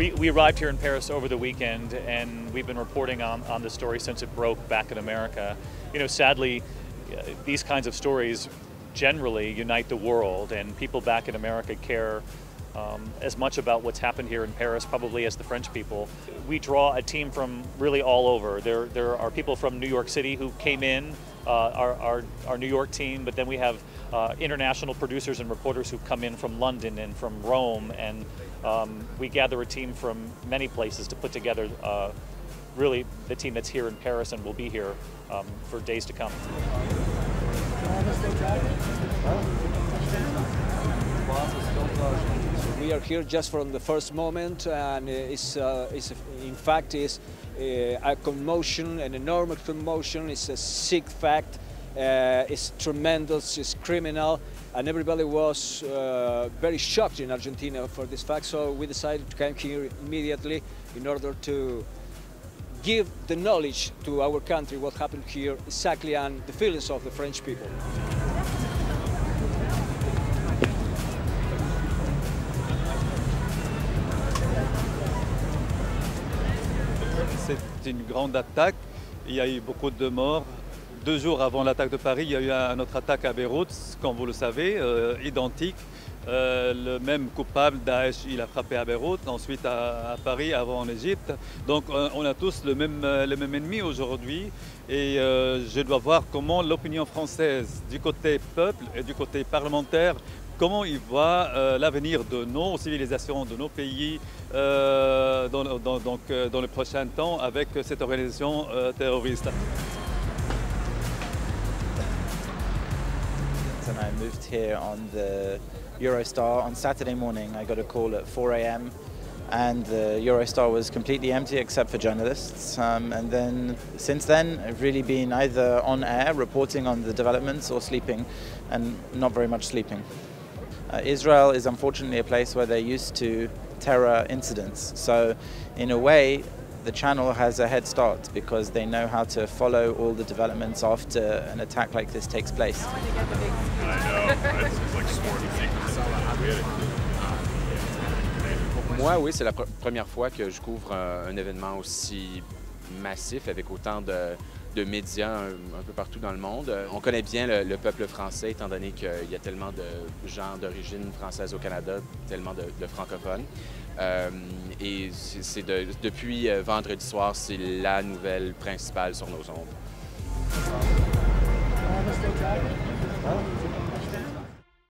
We, arrived here in Paris over the weekend, and we've been reporting on, on the story since it broke back in America. You know, sadly, uh, these kinds of stories generally unite the world, and people back in America care um, as much about what's happened here in Paris probably as the French people. We draw a team from really all over. There, there are people from New York City who came in, our, our, our, New York team, but then we have uh, international producers and reporters who come in from London and from Rome, and um, we gather a team from many places to put together uh, really the team that's here in Paris and will be here um, for days to come. We are here just from the first moment, and it's, uh, it's in fact is uh, a commotion, an enormous commotion. It's a sick fact. Uh, it's tremendous. It's criminal, and everybody was uh, very shocked in Argentina for this fact. So we decided to come here immediately in order to give the knowledge to our country what happened here exactly and the feelings of the French people. C'est une grande attaque. Il y a eu beaucoup de morts. Deux jours avant l'attaque de Paris, il y a eu une autre attaque à Beyrouth, comme vous le savez, euh, identique. Euh, le même coupable, Daesh, il a frappé à Beyrouth, ensuite à, Paris, avant en Égypte. Donc euh, on a tous le même, le même ennemi aujourd'hui. Et je dois voir comment l'opinion française, du côté peuple et du côté parlementaire, comment il voit l'avenir de nos civilisations, de nos pays dans, donc, dans le prochain temps avec cette organisation terroriste. and I moved here on the Eurostar on Saturday morning. I got a call at 4 a.m. and the Eurostar was completely empty except for journalists. Um, and then since then, I've really been either on air reporting on the developments or sleeping, and not very much sleeping. Uh, Israel is unfortunately a place where they're used to terror incidents. So, in a way, the channel has a head start because they know how to follow all the developments after an attack like this takes place. Moi, oui, c'est la première fois que je couvre euh, un, événement aussi massif avec autant de, médias un, peu partout dans le monde. On connaît bien le, peuple français, étant donné qu'il y a tellement de gens d'origine française au Canada, tellement de francophones. Euh, et c'est depuis euh, vendredi soir, c'est la nouvelle principale sur nos ondes.